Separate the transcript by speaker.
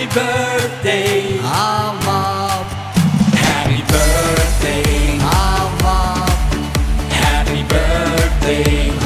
Speaker 1: Happy birthday, our. Happy birthday, our. Happy birthday.